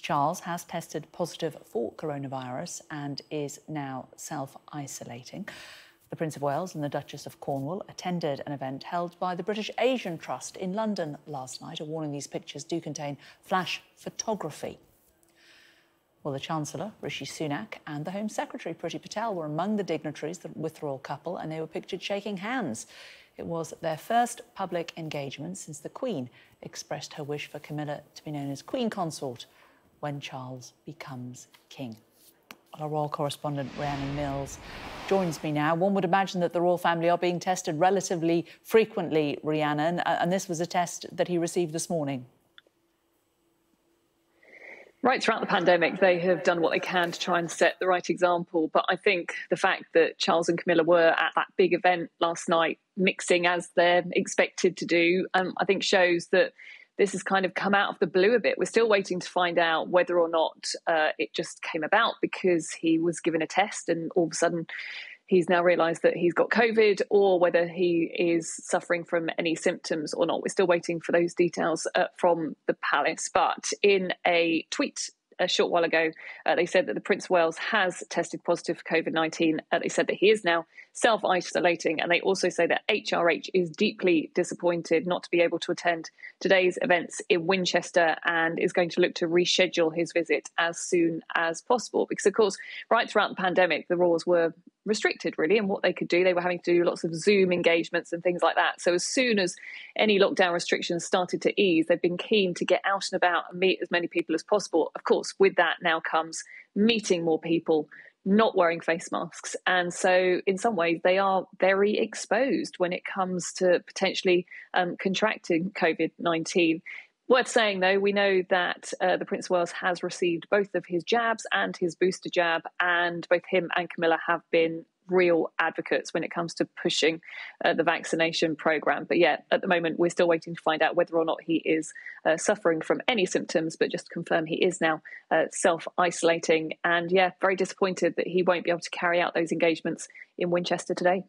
Charles has tested positive for coronavirus and is now self isolating. The Prince of Wales and the Duchess of Cornwall attended an event held by the British Asian Trust in London last night. A warning these pictures do contain flash photography. Well, the Chancellor, Rishi Sunak, and the Home Secretary, Priti Patel, were among the dignitaries with the royal couple, and they were pictured shaking hands. It was their first public engagement since the Queen expressed her wish for Camilla to be known as Queen Consort when Charles becomes king. Our royal correspondent Rhiannon Mills joins me now. One would imagine that the royal family are being tested relatively frequently, Rhiannon, and this was a test that he received this morning. Right throughout the pandemic, they have done what they can to try and set the right example. But I think the fact that Charles and Camilla were at that big event last night, mixing as they're expected to do, um, I think shows that this has kind of come out of the blue a bit. We're still waiting to find out whether or not uh, it just came about because he was given a test and all of a sudden he's now realised that he's got COVID or whether he is suffering from any symptoms or not. We're still waiting for those details uh, from the palace. But in a tweet a short while ago, uh, they said that the Prince of Wales has tested positive for COVID 19. Uh, they said that he is now self isolating. And they also say that HRH is deeply disappointed not to be able to attend today's events in Winchester and is going to look to reschedule his visit as soon as possible. Because, of course, right throughout the pandemic, the Royals were restricted really and what they could do. They were having to do lots of Zoom engagements and things like that. So as soon as any lockdown restrictions started to ease, they've been keen to get out and about and meet as many people as possible. Of course, with that now comes meeting more people, not wearing face masks. And so, in some ways, they are very exposed when it comes to potentially um, contracting COVID 19. Worth saying, though, we know that uh, the Prince of Wales has received both of his jabs and his booster jab, and both him and Camilla have been real advocates when it comes to pushing uh, the vaccination program. But yeah, at the moment, we're still waiting to find out whether or not he is uh, suffering from any symptoms, but just confirm he is now uh, self isolating. And yeah, very disappointed that he won't be able to carry out those engagements in Winchester today.